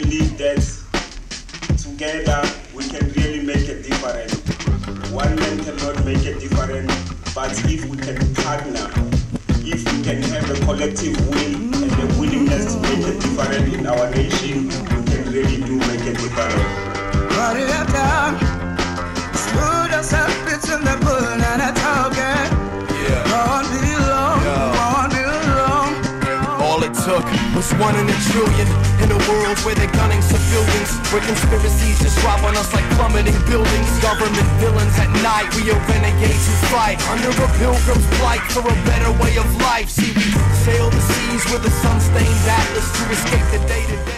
Believe that together we can really make a difference. One man cannot make a difference, but if we can partner, if we can have a collective will and a willingness to make a difference in our nation, it took was one in a trillion In a world where they're gunning civilians Where conspiracies just drop on us like plummeting buildings. Government villains at night, we are renegades who fight Under a pilgrim's plight for a better way of life. See, we sail the seas with a sun-stained atlas To escape the day-to-day